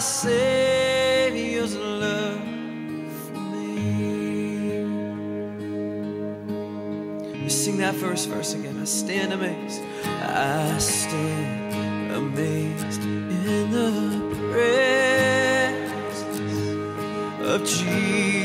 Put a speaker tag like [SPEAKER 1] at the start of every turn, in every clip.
[SPEAKER 1] Savior's love for me. You sing that first verse again. I stand amazed. I stand amazed in the presence of Jesus.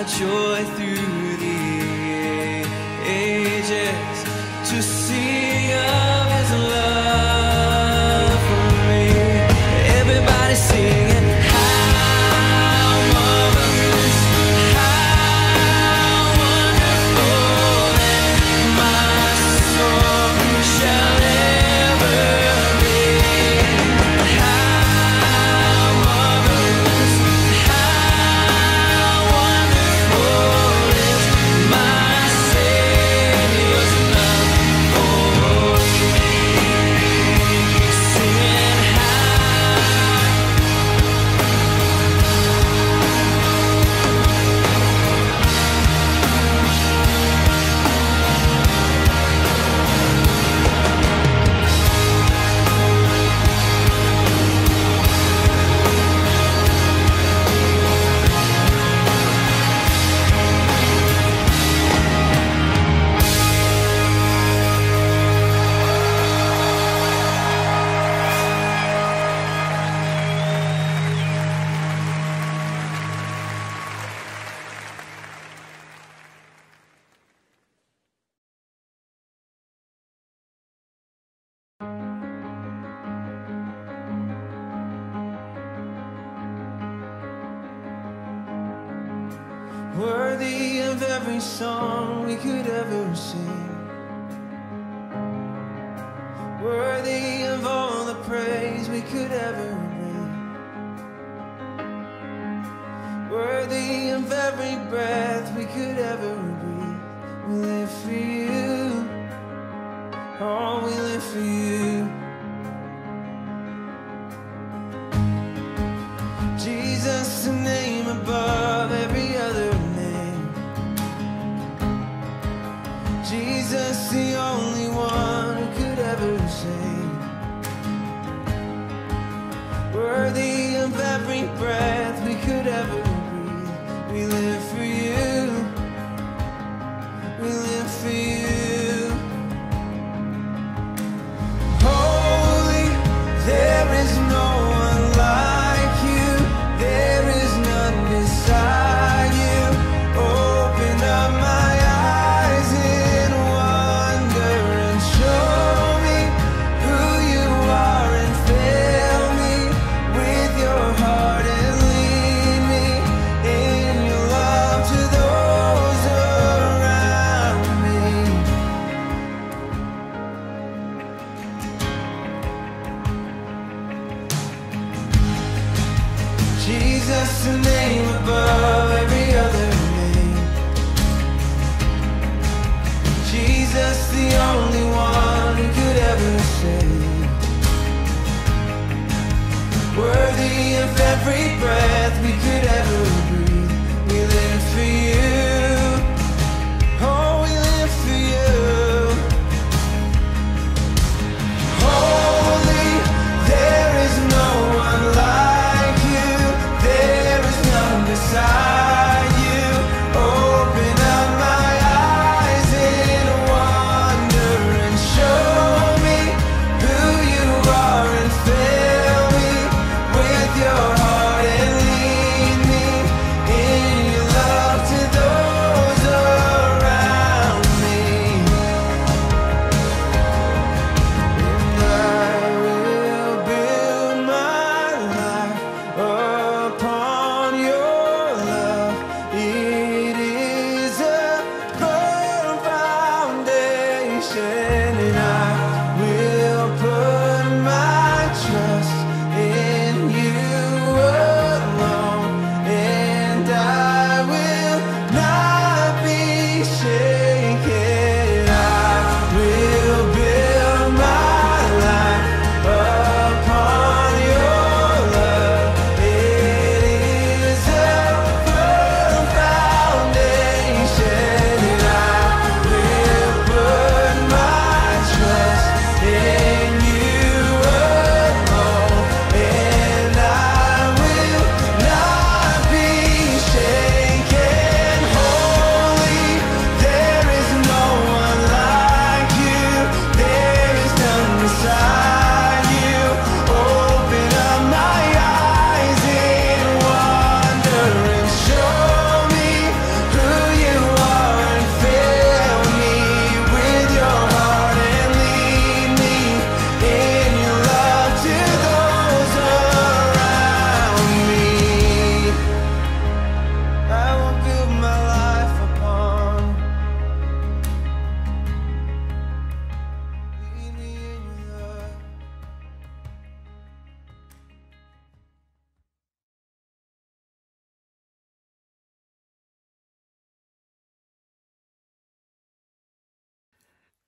[SPEAKER 1] at your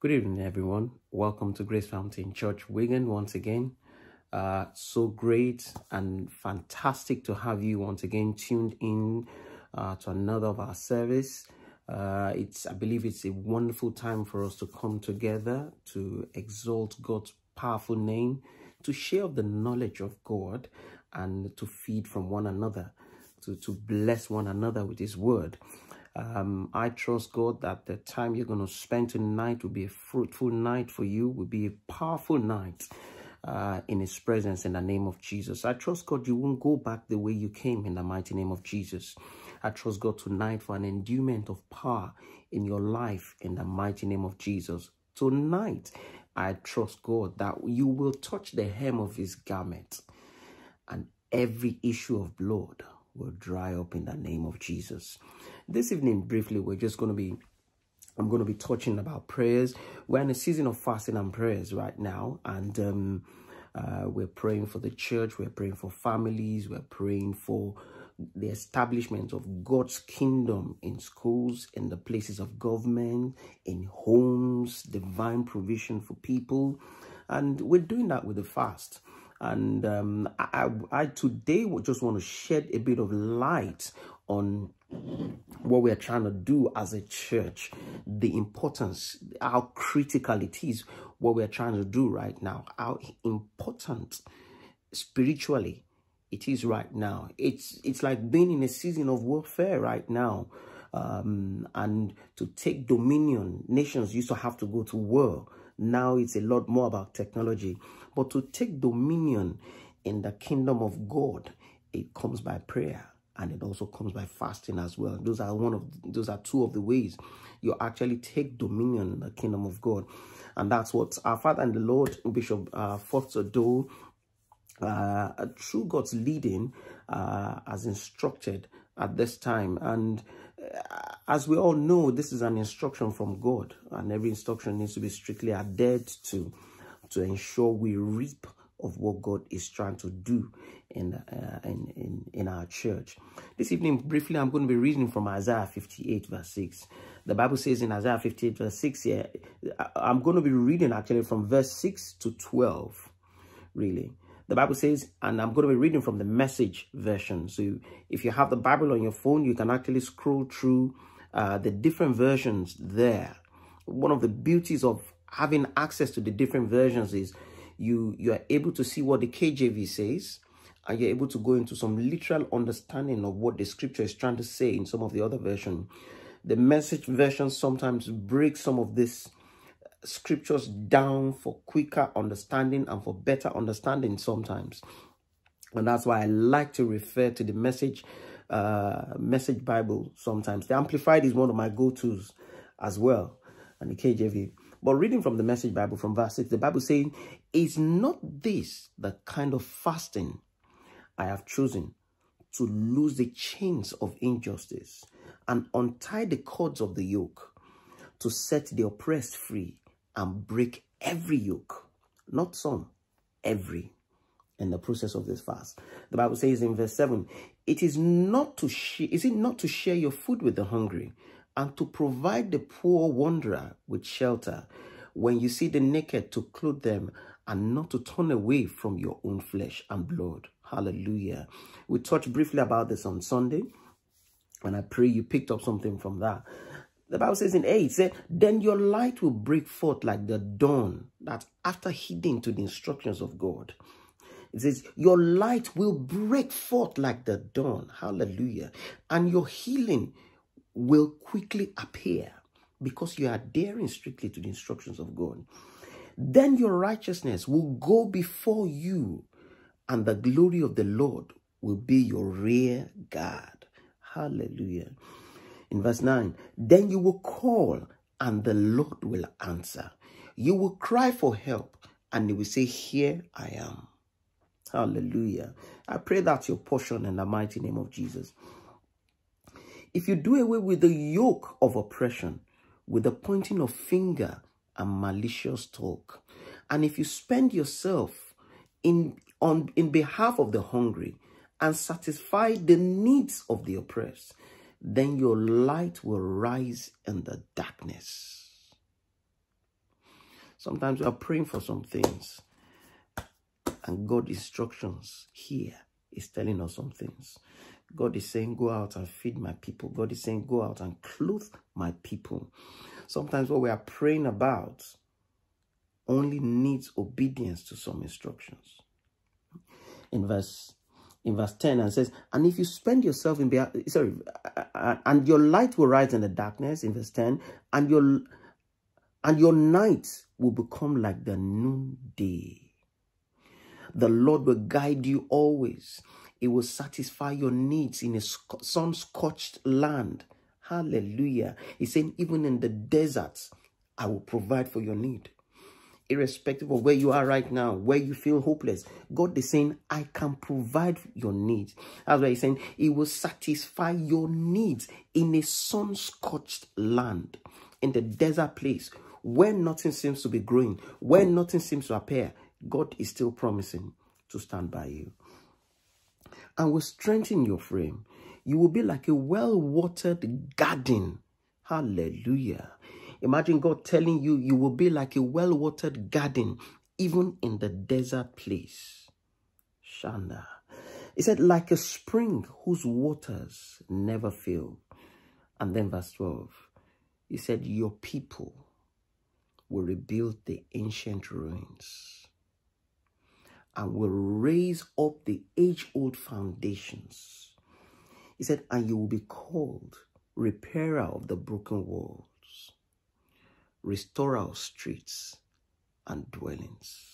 [SPEAKER 2] Good evening, everyone. Welcome to Grace Fountain Church Wigan once again. Uh, so great and fantastic to have you once again tuned in uh, to another of our service. Uh, it's I believe it's a wonderful time for us to come together to exalt God's powerful name, to share the knowledge of God, and to feed from one another, to to bless one another with His word. Um, I trust God that the time you're going to spend tonight will be a fruitful night for you, will be a powerful night uh, in His presence in the name of Jesus. I trust God you won't go back the way you came in the mighty name of Jesus. I trust God tonight for an endowment of power in your life in the mighty name of Jesus. Tonight, I trust God that you will touch the hem of His garment and every issue of blood will dry up in the name of Jesus. This evening, briefly, we're just going to be I'm going to be touching about prayers. We're in a season of fasting and prayers right now, and um, uh, we're praying for the church, we're praying for families, we're praying for the establishment of God's kingdom in schools, in the places of government, in homes, divine provision for people. And we're doing that with the fast. And um, I, I today just want to shed a bit of light on what we're trying to do as a church, the importance, how critical it is, what we're trying to do right now, how important spiritually it is right now. It's it's like being in a season of warfare right now. Um, and to take dominion, nations used to have to go to war. Now it's a lot more about technology. But to take dominion in the kingdom of God, it comes by prayer and it also comes by fasting as well. Those are one of those are two of the ways you actually take dominion in the kingdom of God. And that's what our Father and the Lord, Bishop uh, do uh, through God's leading, uh, has instructed at this time. And uh, as we all know, this is an instruction from God, and every instruction needs to be strictly adhered to to ensure we reap of what God is trying to do in, uh, in, in, in our church. This evening, briefly, I'm going to be reading from Isaiah 58, verse 6. The Bible says in Isaiah 58, verse 6 here, I'm going to be reading actually from verse 6 to 12, really. The Bible says, and I'm going to be reading from the message version. So if you have the Bible on your phone, you can actually scroll through uh, the different versions there. One of the beauties of having access to the different versions is you you are able to see what the KJV says and you're able to go into some literal understanding of what the scripture is trying to say in some of the other version. The message version sometimes breaks some of these scriptures down for quicker understanding and for better understanding sometimes. And that's why I like to refer to the message uh, message Bible sometimes. The Amplified is one of my go-tos as well, and the KJV. But reading from the Message Bible from verse 6, the Bible saying, Is not this the kind of fasting I have chosen to loose the chains of injustice and untie the cords of the yoke, to set the oppressed free and break every yoke, not some, every, in the process of this fast. The Bible says in verse 7, it is not to is it not to share your food with the hungry and to provide the poor wanderer with shelter when you see the naked to clothe them and not to turn away from your own flesh and blood. Hallelujah. We touched briefly about this on Sunday, and I pray you picked up something from that. The Bible says in 8, said, Then your light will break forth like the dawn, that after heeding to the instructions of God. It says, Your light will break forth like the dawn. Hallelujah. And your healing will quickly appear because you are adhering strictly to the instructions of God. Then your righteousness will go before you, and the glory of the Lord will be your rear guard. Hallelujah. In verse 9, then you will call, and the Lord will answer. You will cry for help, and he will say, Here I am. Hallelujah. I pray that's your portion in the mighty name of Jesus. If you do away with the yoke of oppression, with the pointing of finger and malicious talk, and if you spend yourself in, on, in behalf of the hungry and satisfy the needs of the oppressed, then your light will rise in the darkness. Sometimes we are praying for some things, and God's instructions here is telling us some things. God is saying, go out and feed my people. God is saying, go out and clothe my people. Sometimes what we are praying about only needs obedience to some instructions. In verse in verse 10 and says, and if you spend yourself in, sorry, and your light will rise in the darkness in verse 10, and your, and your night will become like the noonday. The Lord will guide you always. It will satisfy your needs in a sun-scorched land. Hallelujah. He's saying, even in the deserts, I will provide for your need. irrespective of where you are right now, where you feel hopeless. God is saying, I can provide your needs. That's why he's saying, He will satisfy your needs in a sun scorched land, in the desert place, where nothing seems to be growing, where nothing seems to appear. God is still promising to stand by you and will strengthen your frame. You will be like a well watered garden. Hallelujah. Imagine God telling you, you will be like a well watered garden, even in the desert place. Shanda. He said, like a spring whose waters never fail. And then verse 12, he said, Your people will rebuild the ancient ruins and will raise up the age old foundations. He said, And you will be called repairer of the broken walls restore our streets and dwellings.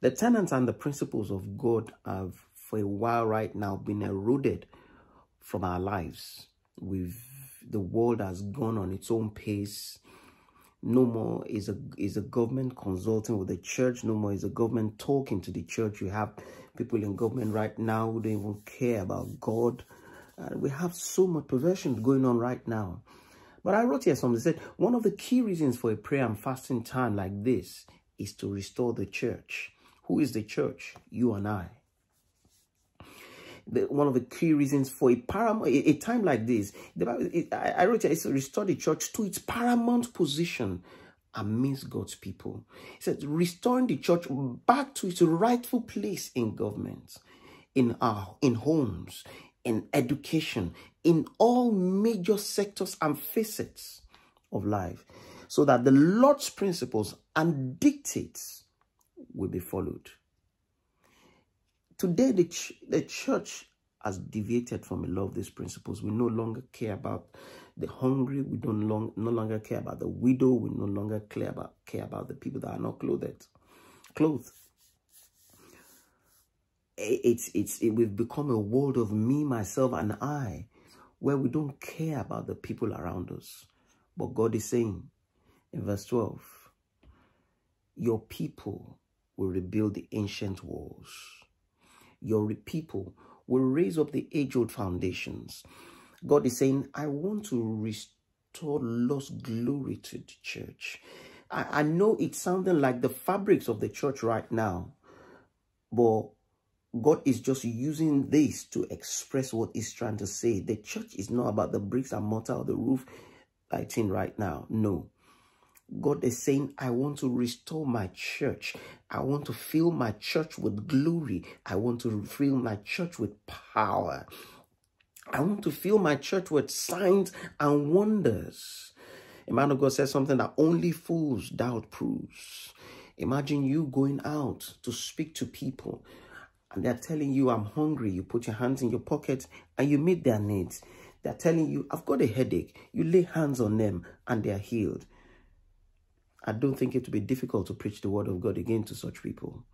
[SPEAKER 2] The tenets and the principles of God have, for a while right now, been eroded from our lives. We've, the world has gone on its own pace. No more is a is a government consulting with the church. No more is a government talking to the church. You have people in government right now who don't even care about God. Uh, we have so much perversion going on right now. But I wrote here something said one of the key reasons for a prayer and fasting time like this is to restore the church. Who is the church? You and I. The, one of the key reasons for a paramount a, a time like this, the Bible, it, I, I wrote to restore the church to its paramount position amidst God's people. He said, restoring the church back to its rightful place in government, in our in homes, in education, in all major sectors and facets of life, so that the Lord's principles and dictates will be followed. Today, the, ch the church has deviated from a lot of these principles. We no longer care about the hungry. We don't long, no longer care about the widow. We no longer care about, care about the people that are not clothed. Clothed it's it's it, we've become a world of me myself and i where we don't care about the people around us but god is saying in verse 12 your people will rebuild the ancient walls your people will raise up the age-old foundations god is saying i want to restore lost glory to the church I, I know it's sounding like the fabrics of the church right now but God is just using this to express what he's trying to say. The church is not about the bricks and mortar or the roof lighting right now. No. God is saying, I want to restore my church. I want to fill my church with glory. I want to fill my church with power. I want to fill my church with signs and wonders. A man of God says something that only fools doubt proves. Imagine you going out to speak to people and they're telling you, I'm hungry. You put your hands in your pockets and you meet their needs. They're telling you, I've got a headache. You lay hands on them and they're healed. I don't think it will be difficult to preach the word of God again to such people.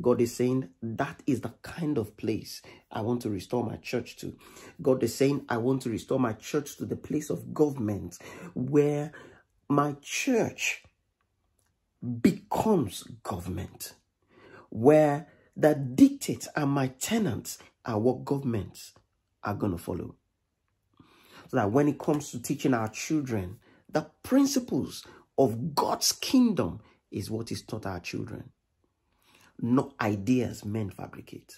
[SPEAKER 2] God is saying that is the kind of place I want to restore my church to. God is saying I want to restore my church to the place of government where my church becomes government, where the dictates and my tenants are what governments are going to follow. So that when it comes to teaching our children, the principles of God's kingdom is what is taught our children, not ideas men fabricate.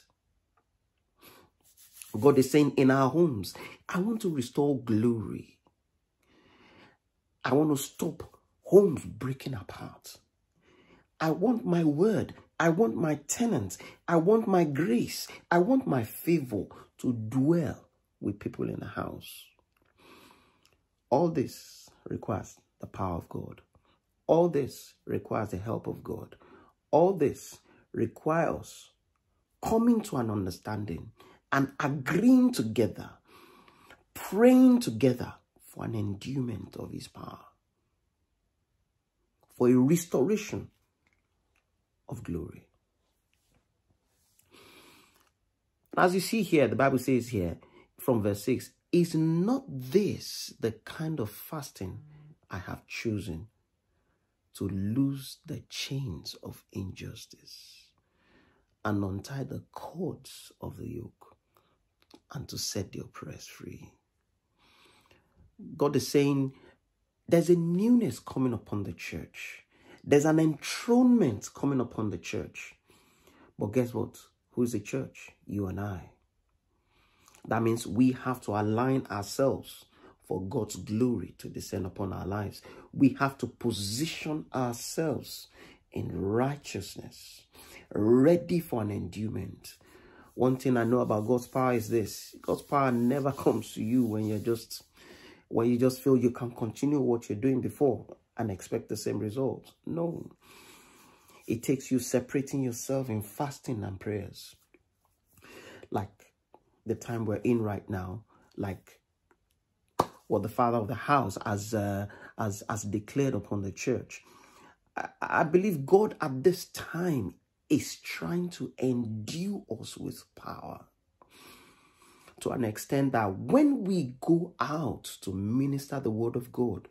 [SPEAKER 2] God is saying in our homes, I want to restore glory. I want to stop homes breaking apart. I want my word I want my tenants. I want my grace. I want my favor to dwell with people in the house. All this requires the power of God. All this requires the help of God. All this requires coming to an understanding and agreeing together, praying together for an endowment of his power, for a restoration of glory. As you see here, the Bible says here from verse 6, is not this the kind of fasting I have chosen to loose the chains of injustice and untie the cords of the yoke and to set the oppressed free. God is saying there's a newness coming upon the church. There's an enthronement coming upon the church. But guess what? Who's the church? You and I. That means we have to align ourselves for God's glory to descend upon our lives. We have to position ourselves in righteousness, ready for an endowment. One thing I know about God's power is this. God's power never comes to you when you're just when you just feel you can continue what you're doing before and expect the same result. No. It takes you separating yourself in fasting and prayers. Like the time we're in right now, like what the father of the house has uh, has, has declared upon the church. I, I believe God at this time is trying to endue us with power to an extent that when we go out to minister the word of God,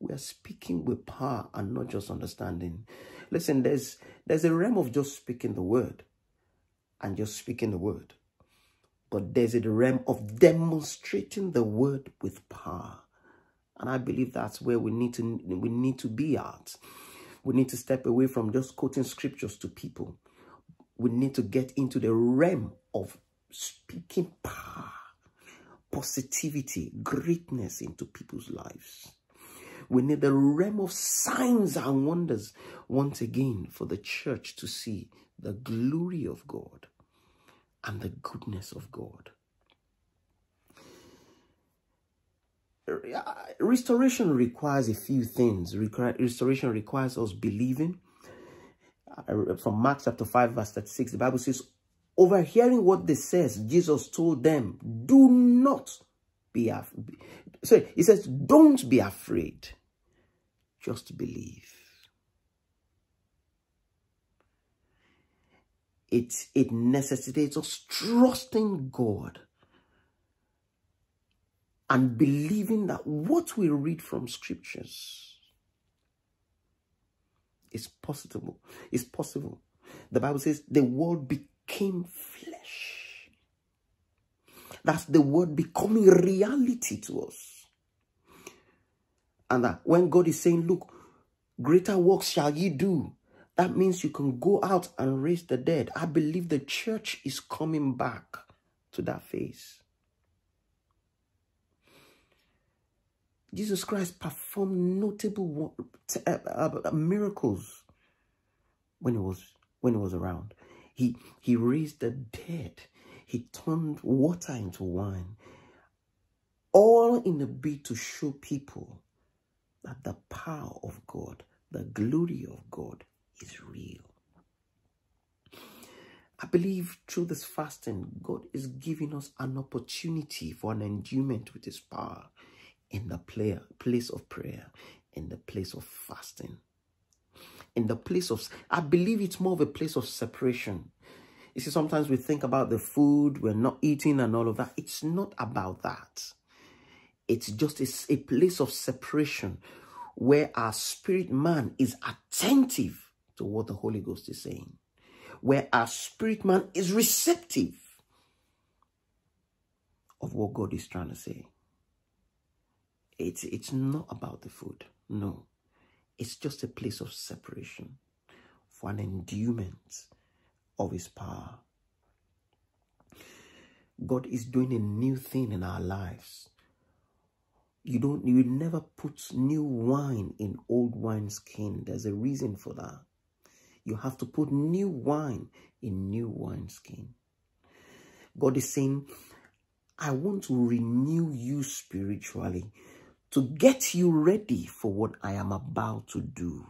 [SPEAKER 2] we are speaking with power and not just understanding. Listen, there's there's a realm of just speaking the word and just speaking the word. But there's a realm of demonstrating the word with power. And I believe that's where we need to we need to be at. We need to step away from just quoting scriptures to people. We need to get into the realm of speaking power, positivity, greatness into people's lives. We need the realm of signs and wonders once again for the church to see the glory of God and the goodness of God. Restoration requires a few things. Restoration requires us believing. Uh, from Mark chapter 5 verse 36, the Bible says, overhearing what this says, Jesus told them, do not be afraid. So he says, don't be afraid. Just believe. It, it necessitates us trusting God and believing that what we read from scriptures is possible. Is possible. The Bible says the word became flesh. That's the word becoming reality to us. And that when God is saying, look, greater works shall ye do. That means you can go out and raise the dead. I believe the church is coming back to that phase. Jesus Christ performed notable uh, uh, miracles when he was when he was around. He he raised the dead. He turned water into wine. All in a bid to show people that the power of God, the glory of God is real. I believe through this fasting, God is giving us an opportunity for an endowment with his power in the prayer, place of prayer, in the place of fasting. In the place of, I believe it's more of a place of separation. You see, sometimes we think about the food, we're not eating and all of that. It's not about that. It's just a, a place of separation where our spirit man is attentive to what the Holy Ghost is saying. Where our spirit man is receptive of what God is trying to say. It's, it's not about the food. No. It's just a place of separation for an endowment of his power. God is doing a new thing in our lives. You don't you never put new wine in old wine skin. There's a reason for that. You have to put new wine in new wine skin. God is saying, I want to renew you spiritually to get you ready for what I am about to do.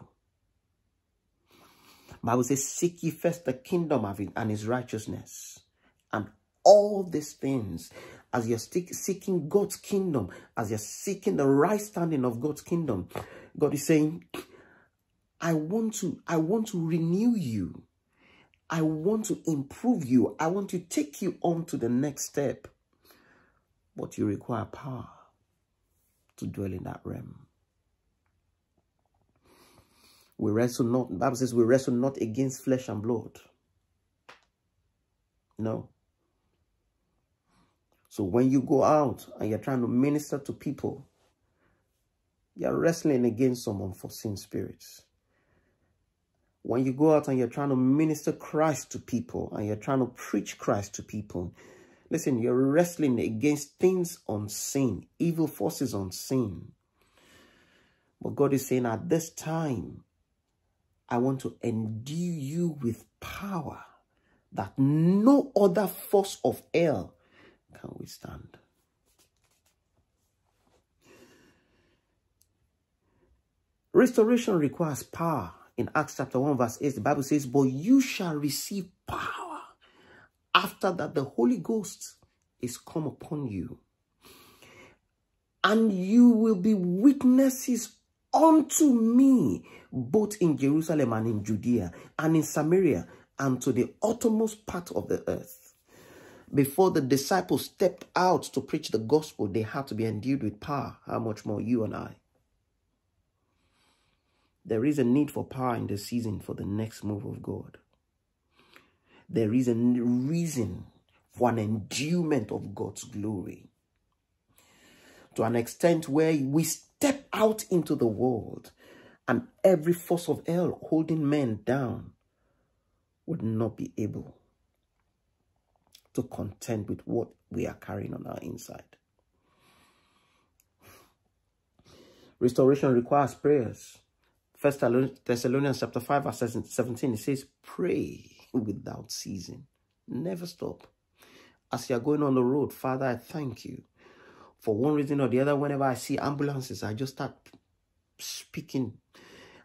[SPEAKER 2] Bible says, seek ye first the kingdom of it and his righteousness. And all these things, as you're seeking God's kingdom, as you're seeking the right standing of God's kingdom, God is saying, I want to, I want to renew you. I want to improve you. I want to take you on to the next step. But you require power to dwell in that realm. We wrestle not, the Bible says we wrestle not against flesh and blood. No. So when you go out and you're trying to minister to people, you're wrestling against some unforeseen spirits. When you go out and you're trying to minister Christ to people and you're trying to preach Christ to people, listen, you're wrestling against things unseen, evil forces unseen. But God is saying at this time, I want to endue you with power that no other force of hell can withstand. Restoration requires power. In Acts chapter 1, verse 8, the Bible says, But you shall receive power after that the Holy Ghost is come upon you. And you will be witnesses unto me, both in Jerusalem and in Judea and in Samaria and to the uttermost part of the earth. Before the disciples stepped out to preach the gospel, they had to be endued with power. How much more you and I? There is a need for power in the season for the next move of God. There is a reason for an endowment of God's glory. To an extent where we step out into the world and every force of hell holding men down would not be able to contend with what we are carrying on our inside. Restoration requires prayers. First Thessalonians chapter 5 verse 17, it says, pray without ceasing. Never stop. As you are going on the road, Father, I thank you. For one reason or the other, whenever I see ambulances, I just start speaking.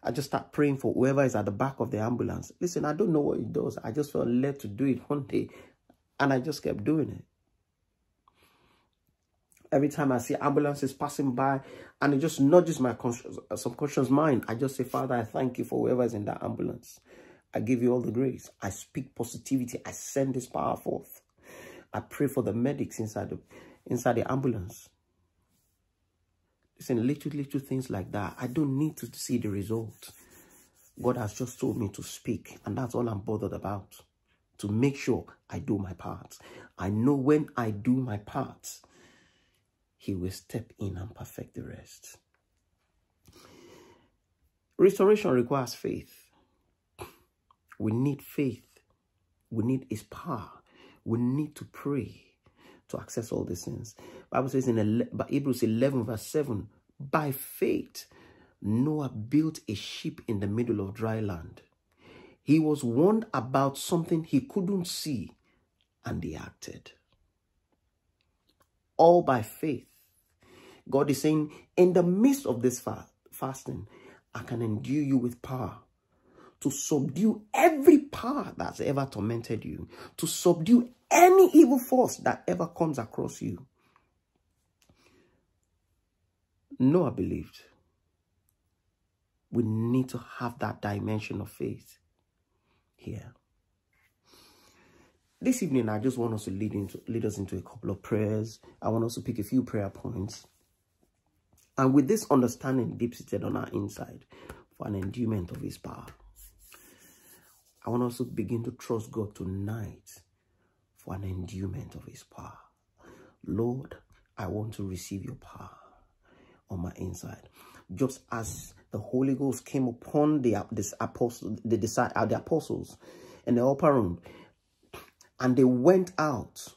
[SPEAKER 2] I just start praying for whoever is at the back of the ambulance. Listen, I don't know what it does. I just felt led to do it one day, and I just kept doing it. Every time I see ambulances passing by and it just nudges my subconscious mind, I just say, Father, I thank you for whoever is in that ambulance. I give you all the grace. I speak positivity. I send this power forth. I pray for the medics inside the, inside the ambulance. Listen, little, little things like that. I don't need to see the result. God has just told me to speak, and that's all I'm bothered about. To make sure I do my part. I know when I do my part, he will step in and perfect the rest. Restoration requires faith. We need faith. We need his power. We need to pray to access all these things. Bible says in Hebrews 11 verse 7, by faith, Noah built a ship in the middle of dry land. He was warned about something he couldn't see and he acted. All by faith. God is saying, in the midst of this fast, fasting, I can endue you with power to subdue every power that's ever tormented you, to subdue any evil force that ever comes across you. Noah believed. We need to have that dimension of faith here. This evening, I just want us to lead, into, lead us into a couple of prayers. I want us to pick a few prayer points and with this understanding deep-seated on our inside for an endowment of his power, I want us to begin to trust God tonight for an endowment of his power. Lord, I want to receive your power on my inside. Just as the Holy Ghost came upon the uh, this apostle, the, the, uh, the apostles in the upper room, and they went out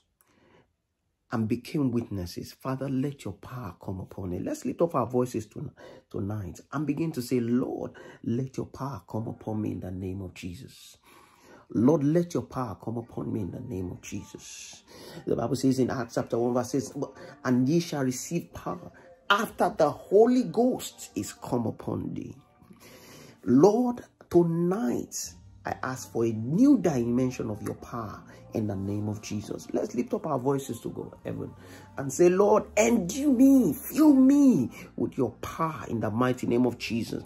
[SPEAKER 2] and became witnesses. Father, let your power come upon it. Let's lift up our voices tonight and begin to say, Lord, let your power come upon me in the name of Jesus. Lord, let your power come upon me in the name of Jesus. The Bible says in Acts chapter 1 verse 6, and ye shall receive power after the Holy Ghost is come upon thee. Lord, tonight I ask for a new dimension of your power in the name of Jesus. Let's lift up our voices to God, heaven, and say, Lord, endue me, fill me with your power in the mighty name of Jesus.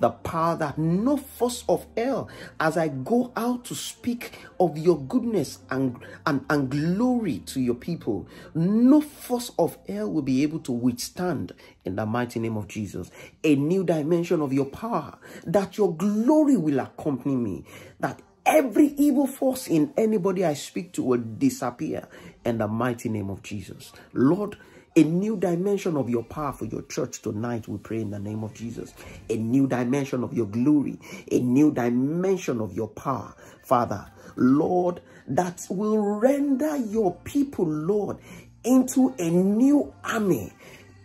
[SPEAKER 2] The power that no force of hell, as I go out to speak of your goodness and, and, and glory to your people, no force of hell will be able to withstand in the mighty name of Jesus. A new dimension of your power, that your glory will accompany me, that every evil force in anybody I speak to will disappear in the mighty name of Jesus. Lord, a new dimension of your power for your church tonight, we pray in the name of Jesus. A new dimension of your glory, a new dimension of your power, Father. Lord, that will render your people, Lord, into a new army,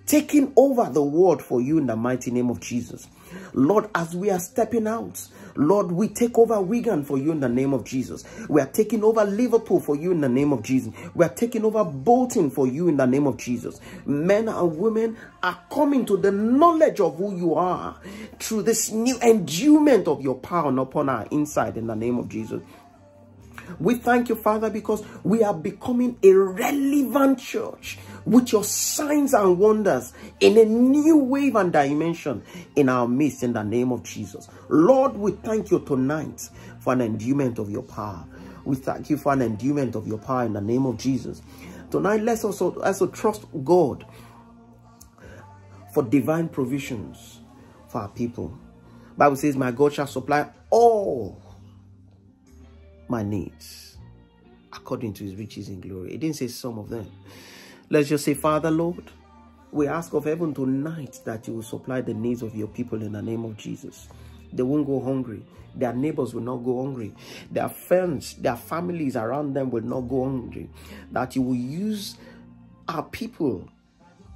[SPEAKER 2] taking over the world for you in the mighty name of Jesus. Lord, as we are stepping out, Lord, we take over Wigan for you in the name of Jesus. We are taking over Liverpool for you in the name of Jesus. We are taking over Bolton for you in the name of Jesus. Men and women are coming to the knowledge of who you are through this new endowment of your power upon our inside in the name of Jesus. We thank you, Father, because we are becoming a relevant church with your signs and wonders in a new wave and dimension in our midst in the name of Jesus. Lord, we thank you tonight for an endowment of your power. We thank you for an endowment of your power in the name of Jesus. Tonight, let's also, also trust God for divine provisions for our people. Bible says, My God shall supply all my needs according to his riches in glory. It didn't say some of them. Let's just say, Father, Lord, we ask of heaven tonight that you will supply the needs of your people in the name of Jesus. They won't go hungry. Their neighbors will not go hungry. Their friends, their families around them will not go hungry. That you will use our people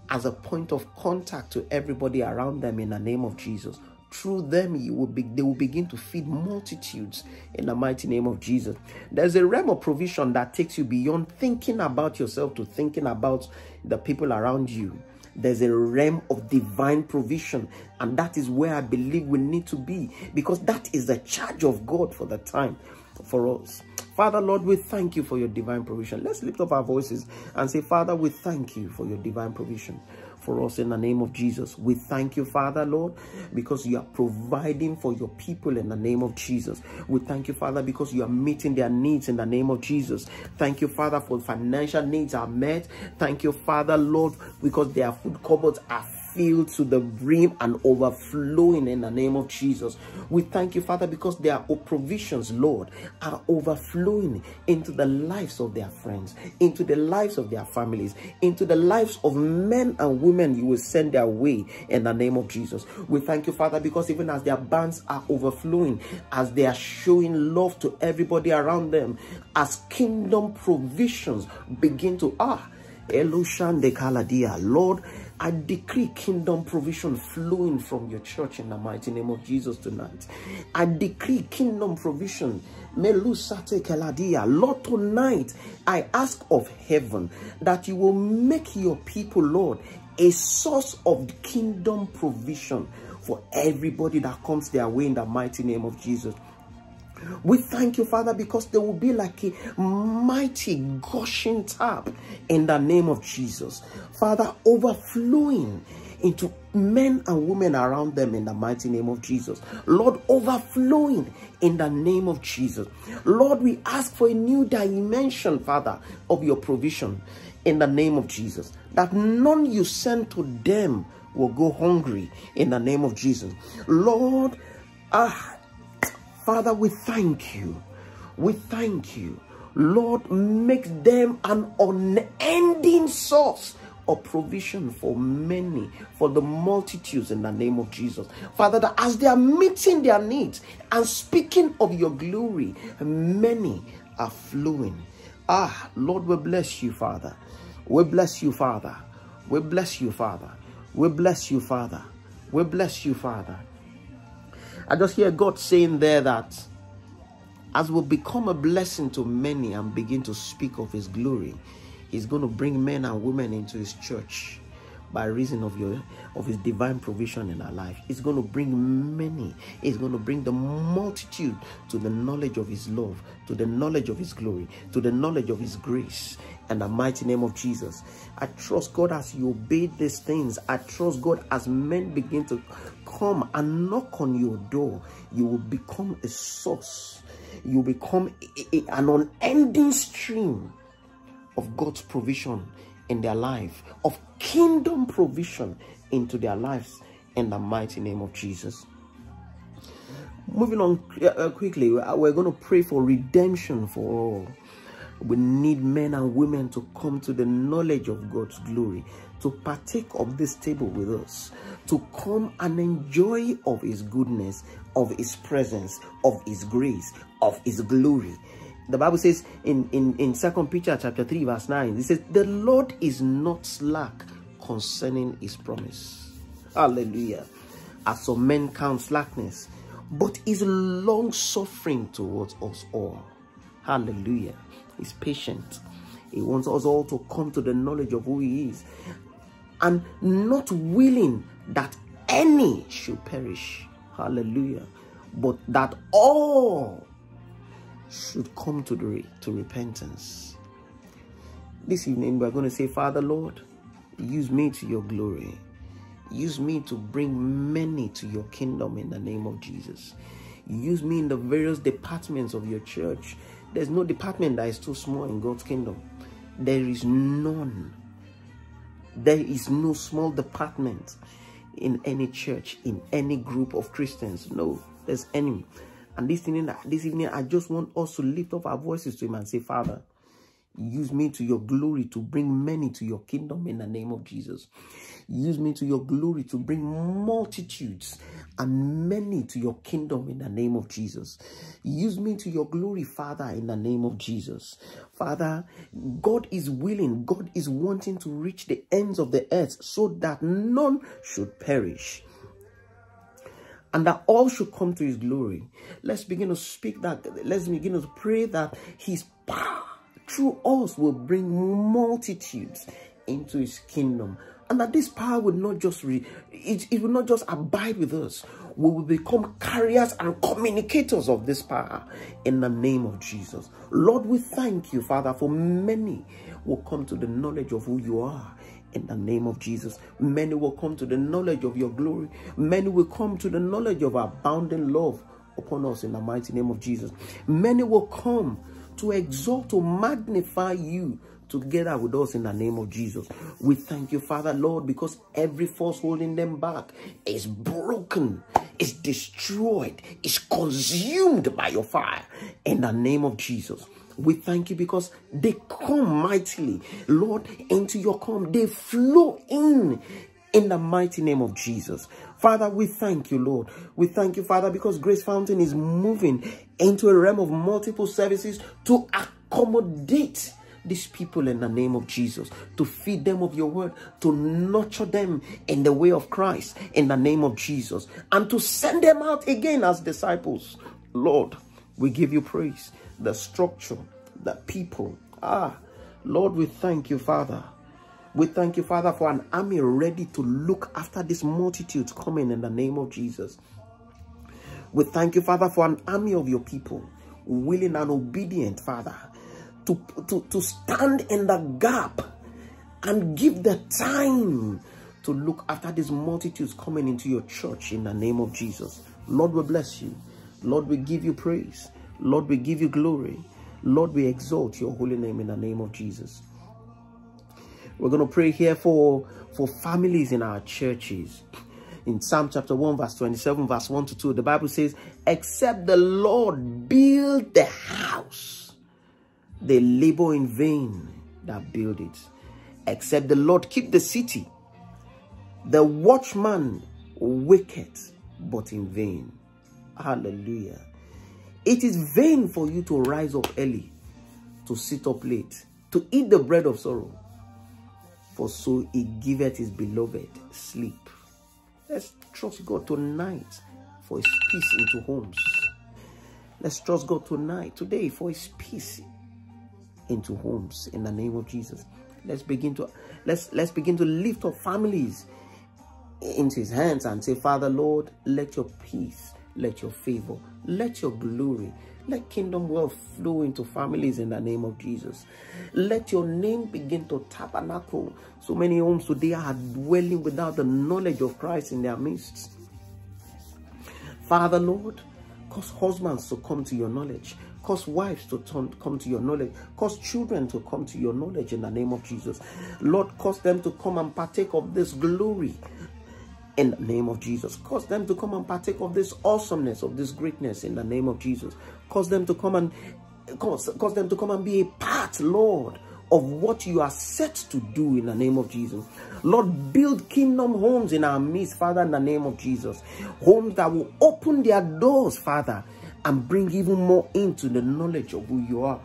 [SPEAKER 2] as a point of contact to everybody around them in the name of Jesus through them you will be they will begin to feed multitudes in the mighty name of jesus. There's a realm of provision that takes you beyond thinking about yourself to thinking about the people around you. There's a realm of divine provision and that is where i believe we need to be because that is the charge of god for the time for us. Father, Lord, we thank you for your divine provision. Let's lift up our voices and say, Father, we thank you for your divine provision for us in the name of Jesus. We thank you, Father, Lord, because you are providing for your people in the name of Jesus. We thank you, Father, because you are meeting their needs in the name of Jesus. Thank you, Father, for financial needs are met. Thank you, Father, Lord, because their food cupboards are filled to the brim and overflowing in the name of Jesus. We thank you, Father, because their provisions, Lord, are overflowing into the lives of their friends, into the lives of their families, into the lives of men and women you will send their way in the name of Jesus. We thank you, Father, because even as their bands are overflowing, as they are showing love to everybody around them, as kingdom provisions begin to ah Elushan de Kaladia, Lord, I decree kingdom provision flowing from your church in the mighty name of Jesus tonight. I decree kingdom provision. Lord, tonight I ask of heaven that you will make your people, Lord, a source of kingdom provision for everybody that comes their way in the mighty name of Jesus. We thank you, Father, because there will be like a mighty gushing tap in the name of Jesus. Father, overflowing into men and women around them in the mighty name of Jesus. Lord, overflowing in the name of Jesus. Lord, we ask for a new dimension, Father, of your provision in the name of Jesus. That none you send to them will go hungry in the name of Jesus. Lord, ah, Father, we thank you. We thank you. Lord, make them an unending source of provision for many, for the multitudes in the name of Jesus. Father, that as they are meeting their needs and speaking of your glory, many are flowing. Ah, Lord, we bless you, Father. We bless you, Father. We bless you, Father. We bless you, Father. We bless you, Father. I just hear God saying there that as we become a blessing to many and begin to speak of his glory, he's going to bring men and women into his church by reason of your of his divine provision in our life. it's going to bring many. it's going to bring the multitude to the knowledge of his love, to the knowledge of his glory, to the knowledge of his grace. In the mighty name of Jesus. I trust God as you obey these things. I trust God as men begin to come and knock on your door. You will become a source. You become a, a, an unending stream of God's provision in their life, of kingdom provision into their lives in the mighty name of Jesus. Moving on uh, quickly, we're going to pray for redemption for all. We need men and women to come to the knowledge of God's glory, to partake of this table with us, to come and enjoy of his goodness, of his presence, of his grace, of his glory. The Bible says in, in, in 2 Peter chapter 3, verse 9, it says, The Lord is not slack concerning his promise. Hallelujah. As some men count slackness, but is long suffering towards us all. Hallelujah. He's patient. He wants us all to come to the knowledge of who he is and not willing that any should perish. Hallelujah. But that all should come to the to repentance. This evening we're going to say, Father Lord, use me to your glory. Use me to bring many to your kingdom in the name of Jesus. Use me in the various departments of your church. There's no department that is too small in God's kingdom. There is none. There is no small department in any church, in any group of Christians. No, there's any. And this evening, this evening, I just want us to lift up our voices to him and say, Father, use me to your glory to bring many to your kingdom in the name of Jesus. Use me to your glory to bring multitudes and many to your kingdom in the name of Jesus. Use me to your glory, Father, in the name of Jesus. Father, God is willing, God is wanting to reach the ends of the earth so that none should perish and that all should come to his glory. Let's begin to speak that. Let's begin to pray that his power through us will bring multitudes into his kingdom and that this power will not just re, it, it will not just abide with us we will become carriers and communicators of this power in the name of jesus lord we thank you father for many will come to the knowledge of who you are in the name of Jesus. Many will come to the knowledge of your glory. Many will come to the knowledge of abounding love upon us in the mighty name of Jesus. Many will come to exalt, to magnify you together with us in the name of Jesus. We thank you, Father, Lord, because every force holding them back is broken, is destroyed, is consumed by your fire in the name of Jesus. We thank you because they come mightily, Lord, into your come. They flow in in the mighty name of Jesus. Father, we thank you, Lord. We thank you, Father, because Grace Fountain is moving into a realm of multiple services to accommodate these people in the name of Jesus, to feed them of your word, to nurture them in the way of Christ in the name of Jesus, and to send them out again as disciples. Lord, we give you praise. The structure, the people. Ah, Lord, we thank you, Father. We thank you, Father, for an army ready to look after these multitudes coming in the name of Jesus. We thank you, Father, for an army of your people, willing and obedient, Father, to, to, to stand in the gap and give the time to look after these multitudes coming into your church in the name of Jesus. Lord, we bless you. Lord, we give you praise. Lord, we give you glory. Lord, we exalt your holy name in the name of Jesus. We're going to pray here for, for families in our churches. In Psalm chapter 1, verse 27, verse 1 to 2, the Bible says, Except the Lord build the house, they labor in vain that build it. Except the Lord keep the city, the watchman waketh, but in vain. Hallelujah. It is vain for you to rise up early, to sit up late, to eat the bread of sorrow, for so he giveth his beloved sleep. Let's trust God tonight for his peace into homes. Let's trust God tonight, today, for his peace into homes in the name of Jesus. Let's begin to let's let's begin to lift up families into his hands and say, Father Lord, let your peace, let your favor, let your glory, let kingdom wealth flow into families in the name of Jesus. Let your name begin to tabernacle. So many homes today are dwelling without the knowledge of Christ in their midst. Father, Lord, cause husbands to come to your knowledge. Cause wives to turn, come to your knowledge. Cause children to come to your knowledge in the name of Jesus. Lord, cause them to come and partake of this glory in the name of Jesus. Cause them to come and partake of this awesomeness, of this greatness in the name of Jesus. Cause them to come and cause, cause them to come and be a part, Lord, of what you are set to do in the name of Jesus. Lord, build kingdom homes in our midst, Father, in the name of Jesus. Homes that will open their doors, Father, and bring even more into the knowledge of who you are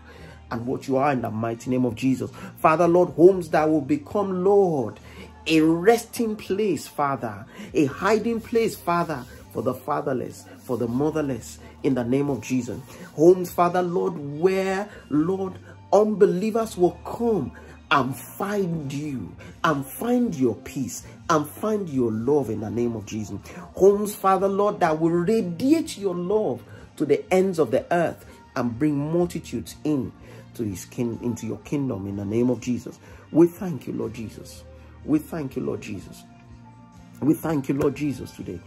[SPEAKER 2] and what you are in the mighty name of Jesus. Father, Lord, homes that will become, Lord, a resting place, Father, a hiding place, Father, for the fatherless, for the motherless, in the name of Jesus. Homes, Father, Lord, where, Lord, unbelievers will come and find you and find your peace and find your love in the name of Jesus. Homes, Father, Lord, that will radiate your love to the ends of the earth and bring multitudes in to his king into your kingdom in the name of Jesus. We thank you, Lord Jesus. We thank you, Lord Jesus. We thank you, Lord Jesus, today.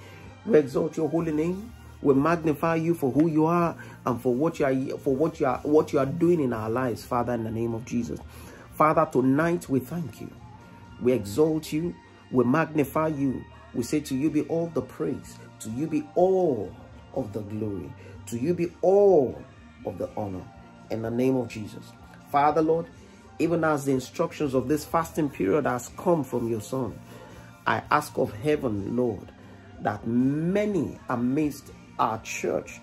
[SPEAKER 2] We exalt your holy name. We magnify you for who you are and for what you are for what you are what you are doing in our lives, Father, in the name of Jesus. Father, tonight we thank you. We exalt you. We magnify you. We say to you be all the praise. To you be all of the glory. To you be all of the honor. In the name of Jesus. Father, Lord, even as the instructions of this fasting period has come from your son, I ask of heaven, Lord, that many amidst our church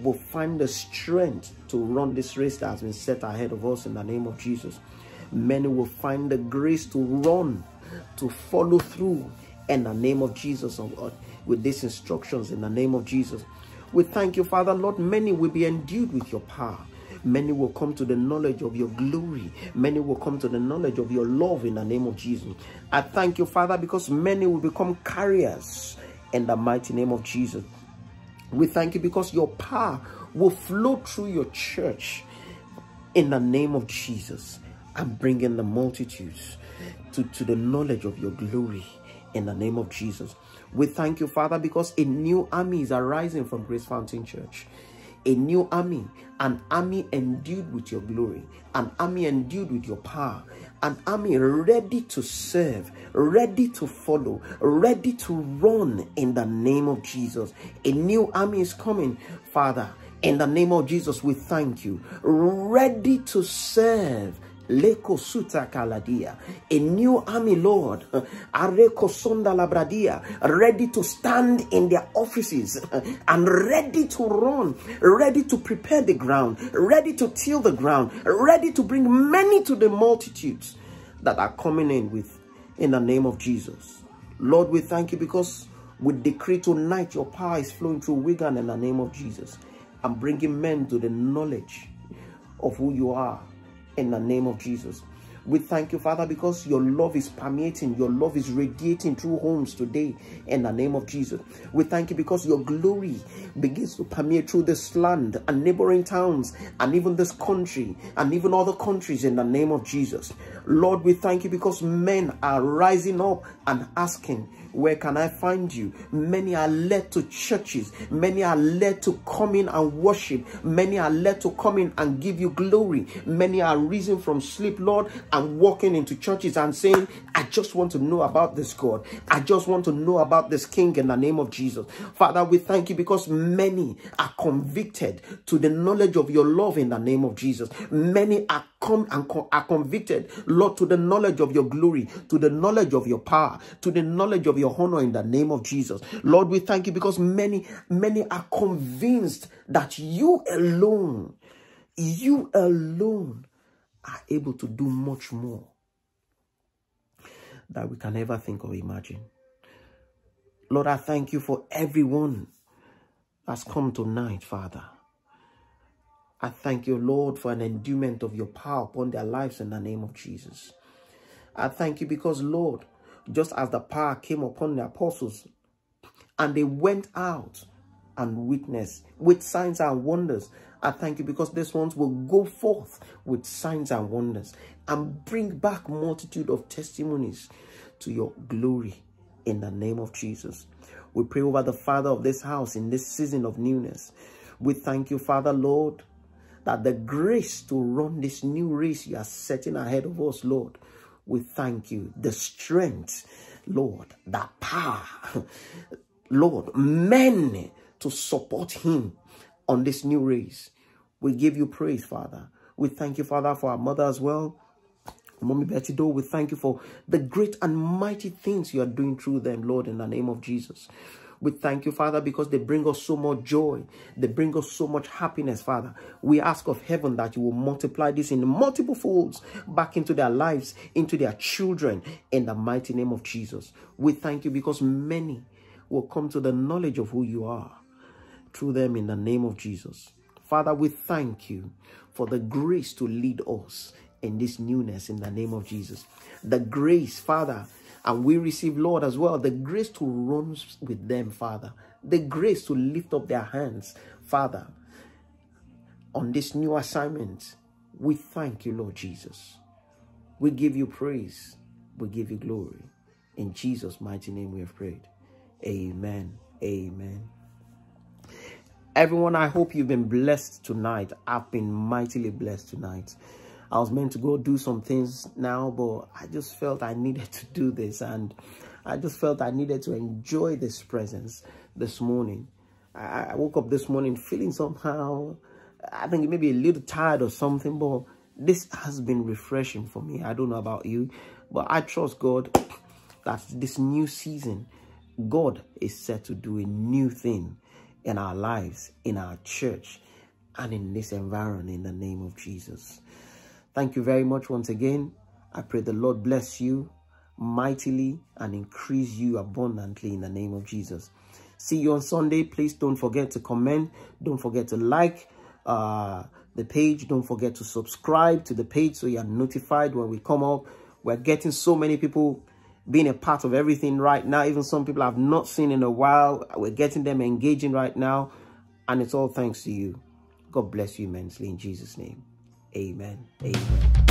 [SPEAKER 2] will find the strength to run this race that has been set ahead of us in the name of Jesus. Many will find the grace to run, to follow through in the name of Jesus oh with these instructions in the name of Jesus. We thank you, Father, Lord. Many will be endued with your power. Many will come to the knowledge of your glory. Many will come to the knowledge of your love in the name of Jesus. I thank you, Father, because many will become carriers in the mighty name of Jesus. We thank you because your power will flow through your church in the name of Jesus and bring in the multitudes to, to the knowledge of your glory in the name of Jesus. We thank you, Father, because a new army is arising from Grace Fountain Church. A new army, an army endued with your glory, an army endued with your power, an army ready to serve, ready to follow, ready to run in the name of Jesus. A new army is coming, Father. In the name of Jesus, we thank you. Ready to serve Leko Suta Kaladia, a new army, Lord, Areko Sonda Labradia, ready to stand in their offices and ready to run, ready to prepare the ground, ready to till the ground, ready to bring many to the multitudes that are coming in with in the name of Jesus. Lord, we thank you because we decree tonight your power is flowing through Wigan in the name of Jesus. And bringing men to the knowledge of who you are in the name of Jesus. We thank you, Father, because your love is permeating, your love is radiating through homes today in the name of Jesus. We thank you because your glory begins to permeate through this land and neighboring towns and even this country and even other countries in the name of Jesus. Lord, we thank you because men are rising up and asking, where can I find you? Many are led to churches. Many are led to come in and worship. Many are led to come in and give you glory. Many are risen from sleep, Lord, and walking into churches and saying, I just want to know about this God. I just want to know about this King in the name of Jesus. Father, we thank you because many are convicted to the knowledge of your love in the name of Jesus. Many are come and co are convicted, Lord, to the knowledge of your glory, to the knowledge of your power, to the knowledge of your honor in the name of Jesus. Lord, we thank you because many, many are convinced that you alone, you alone are able to do much more that we can ever think or imagine. Lord, I thank you for everyone that's come tonight, Father. I thank you, Lord, for an endowment of your power upon their lives in the name of Jesus. I thank you because, Lord, just as the power came upon the apostles and they went out and witnessed with signs and wonders, I thank you because these ones will go forth with signs and wonders and bring back multitude of testimonies to your glory in the name of Jesus. We pray over the father of this house in this season of newness. We thank you, Father, Lord, that the grace to run this new race you are setting ahead of us, Lord, we thank you. The strength, Lord, the power, Lord, men to support him on this new race. We give you praise, Father. We thank you, Father, for our mother as well. Mommy Betty Doe, we thank you for the great and mighty things you are doing through them, Lord, in the name of Jesus. We thank you, Father, because they bring us so much joy. They bring us so much happiness, Father. We ask of heaven that you will multiply this in multiple folds back into their lives, into their children, in the mighty name of Jesus. We thank you because many will come to the knowledge of who you are through them in the name of Jesus. Father, we thank you for the grace to lead us in this newness in the name of Jesus. The grace, Father, and we receive, Lord, as well, the grace to run with them, Father. The grace to lift up their hands, Father, on this new assignment. We thank you, Lord Jesus. We give you praise. We give you glory. In Jesus' mighty name we have prayed. Amen. Amen. Everyone, I hope you've been blessed tonight. I've been mightily blessed tonight. I was meant to go do some things now, but I just felt I needed to do this and I just felt I needed to enjoy this presence this morning. I, woke up this morning feeling somehow, I think maybe a little tired or something, but this has been refreshing for me. I don't know about you, but I trust God that this new season, God is set to do a new thing in our lives, in our church, and in this environment in the name of Jesus. Thank you very much once again. I pray the Lord bless you mightily and increase you abundantly in the name of Jesus. See you on Sunday. Please don't forget to comment. Don't forget to like uh, the page. Don't forget to subscribe to the page so you are notified when we come up. We're getting so many people being a part of everything right now. Even some people I've not seen in a while. We're getting them engaging right now. And it's all thanks to you. God bless you immensely in Jesus' name. Amen. Amen.